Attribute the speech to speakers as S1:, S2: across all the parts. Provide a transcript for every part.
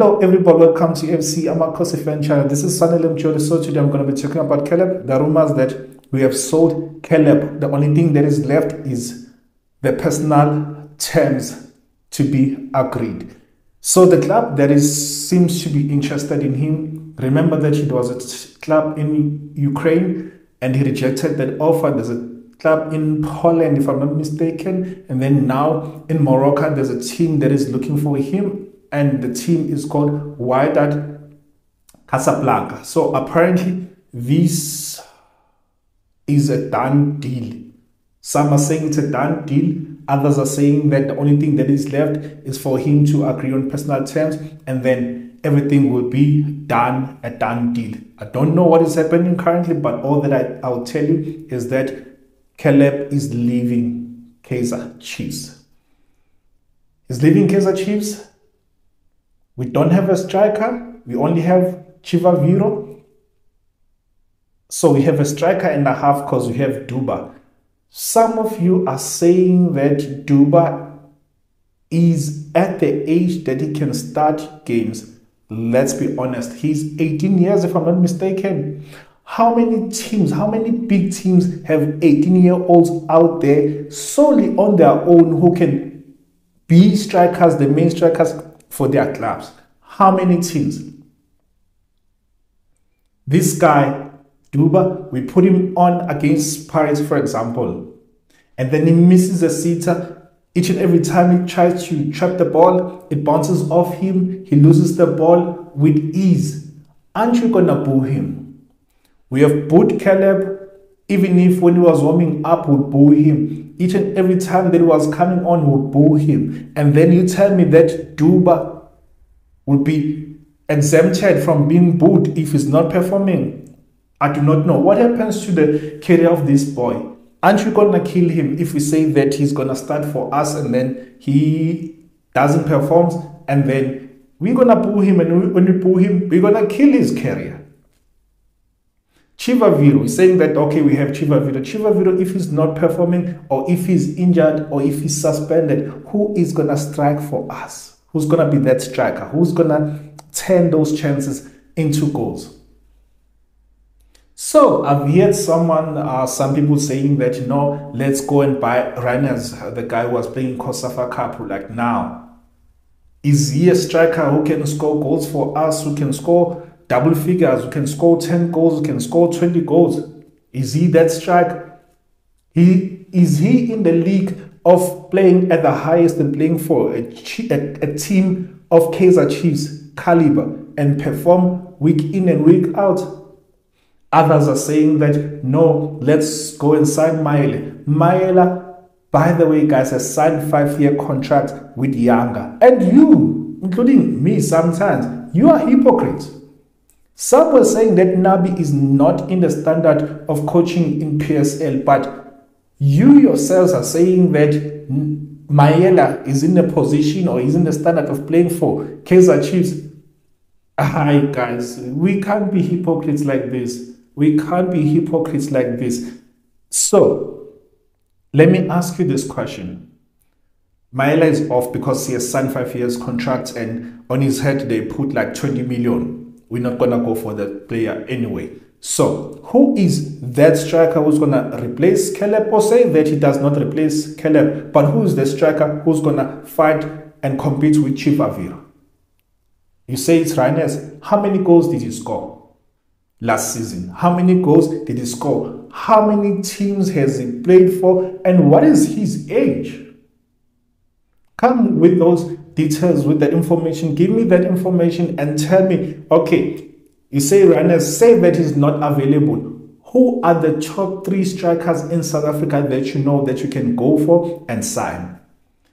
S1: Hello everybody, welcome to FC Amakhosi fan channel. This is Sunny Limcholi. So today I'm going to be talking about Caleb. The rumors that we have sold Caleb. The only thing that is left is the personal terms to be agreed. So the club that is seems to be interested in him. Remember that it was a club in Ukraine and he rejected that offer. There's a club in Poland, if I'm not mistaken, and then now in Morocco, there's a team that is looking for him and the team is called Wydad Casablanca. So apparently, this is a done deal. Some are saying it's a done deal. Others are saying that the only thing that is left is for him to agree on personal terms and then everything will be done, a done deal. I don't know what is happening currently, but all that I, I'll tell you is that Caleb is leaving Kaizer Chiefs. He's leaving Kaizer Chiefs we don't have a striker. We only have Chivaviro. So we have a striker and a half because we have Duba. Some of you are saying that Duba is at the age that he can start games. Let's be honest. He's 18 years, if I'm not mistaken. How many teams, how many big teams have 18 year olds out there solely on their own who can be strikers, the main strikers for their clubs. How many teams? This guy, Duba, we put him on against Paris, for example, and then he misses a sitter. Each and every time he tries to trap the ball, it bounces off him. He loses the ball with ease. Aren't you gonna boo him? We have booed Caleb, even if when he was warming up, would boo him each and every time that he was coming on would boo him. And then you tell me that Duba would be exempted from being booed if he's not performing. I do not know. What happens to the career of this boy? Aren't you gonna kill him if we say that he's gonna start for us and then he doesn't perform and then we're gonna boo him and when we boo him, we're gonna kill his career. Chivaviro is saying that, okay, we have Chivaviro. Chivaviro, if he's not performing or if he's injured or if he's suspended, who is going to strike for us? Who's going to be that striker? Who's going to turn those chances into goals? So I've heard someone, uh, some people saying that, you know, let's go and buy Rayners, the guy who was playing COSAFA Cup, like now. Is he a striker who can score goals for us, who can score double figures, who can score 10 goals, who can score 20 goals. Is he that striker? He, is he in the league of playing at the highest and playing for a, a, a team of Kaizer Chiefs caliber and perform week in and week out? Others are saying that no, let's go and sign Mayele. Mayele, by the way, guys, has signed five-year contract with Yanga. And you, including me sometimes, you are hypocrites. Some were saying that Nabi is not in the standard of coaching in PSL, but you yourselves are saying that Mayele is in the position or is in the standard of playing for Kaizer Chiefs. Hi guys, we can't be hypocrites like this. We can't be hypocrites like this. So, let me ask you this question. Mayele is off because he has signed five years contract and on his head they put like 20 million we're not going to go for that player anyway. So, who is that striker who's going to replace Caleb or say that he does not replace Caleb, but who is the striker who's going to fight and compete with Chivaviro? You say it's Rayners. How many goals did he score last season? How many goals did he score? How many teams has he played for? And what is his age? Come with those details with that information. Give me that information and tell me, okay, you say runners say that he's not available. Who are the top three strikers in South Africa that you know that you can go for and sign?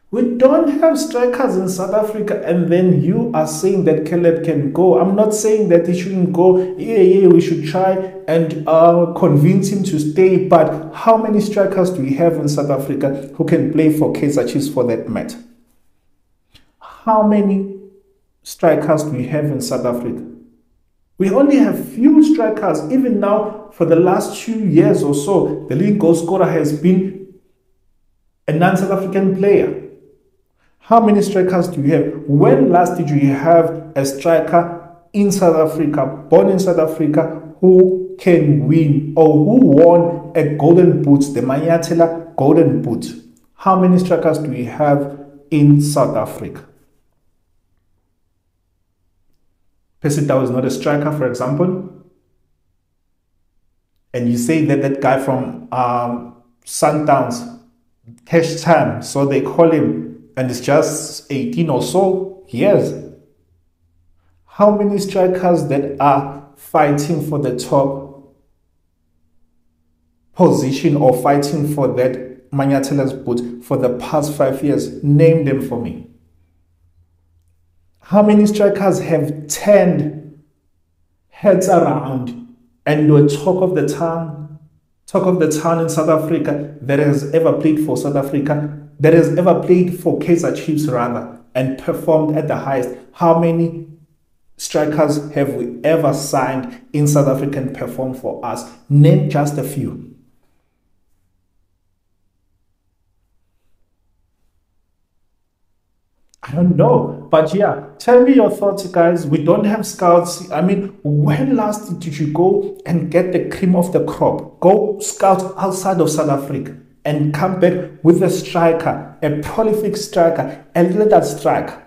S1: We don't have strikers in South Africa, and then you are saying that Caleb can go. I'm not saying that he shouldn't go. Yeah, yeah, we should try and uh, convince him to stay. But how many strikers do we have in South Africa who can play for Kaizer Chiefs for that matter? How many strikers do we have in South Africa? We only have few strikers. Even now, for the last two years or so, the leading goal scorer has been a non-South African player. How many strikers do you have? When last did you have a striker in South Africa, born in South Africa, who can win or who won a golden boot, the Manyathela golden boot? How many strikers do we have in South Africa? Percy Tau is not a striker, for example. And you say that that guy from um, Sundowns, Cash Time, so they call him, and it's just 18 or so years. How many strikers that are fighting for the top position or fighting for that Manyathela's boot for the past five years? Name them for me. How many strikers have turned heads around and were talk of the town, talk of the town in South Africa that has ever played for South Africa, that has ever played for Kaizer Chiefs rather, and performed at the highest? How many strikers have we ever signed in South Africa and performed for us? Name just a few. I don't know. But yeah, tell me your thoughts, guys. We don't have scouts. I mean, when last did you go and get the cream of the crop? Go scout outside of South Africa and come back with a striker, a prolific striker, a leader striker.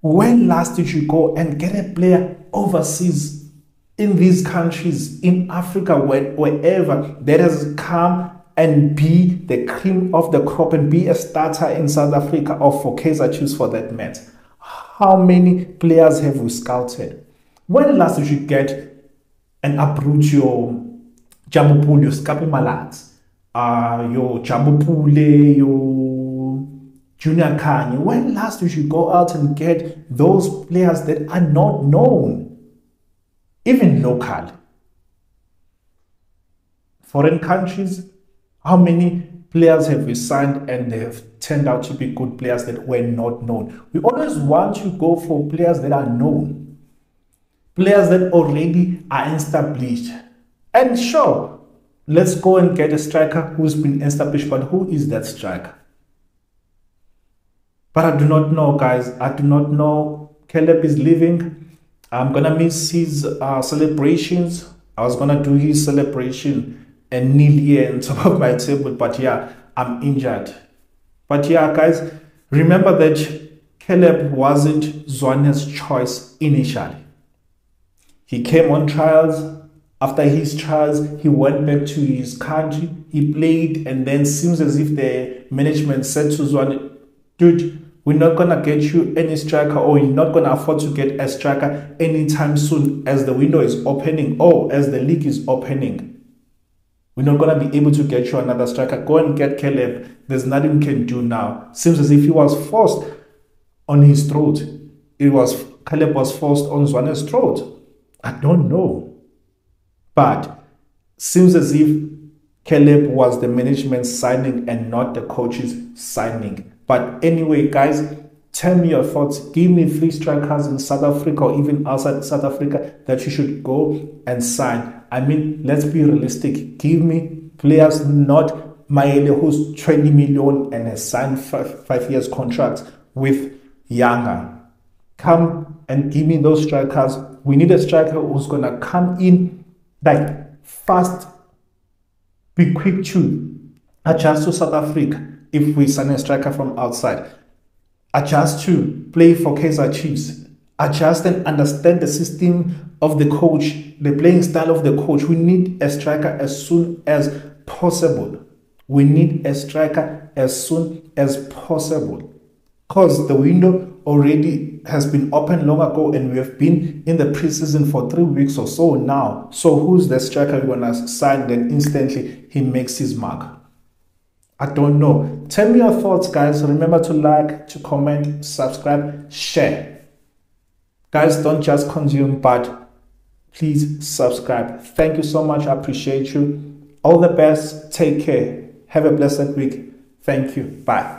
S1: When last did you go and get a player overseas in these countries, in Africa, wherever that has come and be the cream of the crop and be a starter in South Africa or for Kaizer Chiefs for that matter. How many players have we scouted? When last did you get uproot your Jabu Pule, your Scapi Malats, uh, your Jabu Pule, your Junior Khanye? When last did you go out and get those players that are not known, even locally? Foreign countries, how many players have we signed and they have turned out to be good players that were not known? We always want to go for players that are known, players that already are established. And sure, let's go and get a striker who's been established, but who is that striker? But I do not know, guys. I do not know. Caleb is leaving. I'm gonna miss his uh, celebrations. I was gonna do his celebration and kneel here on top of my table, but yeah, I'm injured. But yeah, guys, remember that Caleb wasn't Zwane's choice initially. He came on trials. After his trials, he went back to his country. He played, and then seems as if the management said to Zwane, dude, we're not gonna get you any striker, or you're not gonna afford to get a striker anytime soon as the window is opening or as the league is opening. We're not going to be able to get you another striker. Go and get Caleb. There's nothing we can do now. Seems as if he was forced on his throat. It was Caleb was forced on Zwane's throat. I don't know. But seems as if Caleb was the management signing and not the coaches signing. But anyway, guys, tell me your thoughts. Give me three strikers in South Africa or even outside South Africa that you should go and sign. I mean, let's be realistic. Give me players, not Mayele, who's 20 million and has signed five, five years contract with Yanga. Come and give me those strikers. We need a striker who's gonna come in like fast, be quick to adjust to South Africa if we sign a striker from outside. Adjust to play for Kaizer Chiefs. Adjust and understand the system of the coach, the playing style of the coach. We need a striker as soon as possible. We need a striker as soon as possible. Because the window already has been open long ago and we have been in the preseason for three weeks or so now. So who's the striker we're gonna sign? Then instantly he makes his mark. I don't know. Tell me your thoughts, guys. Remember to like, to comment, subscribe, share. Guys, don't just consume, but please subscribe. Thank you so much. I appreciate you. All the best. Take care. Have a blessed week. Thank you. Bye.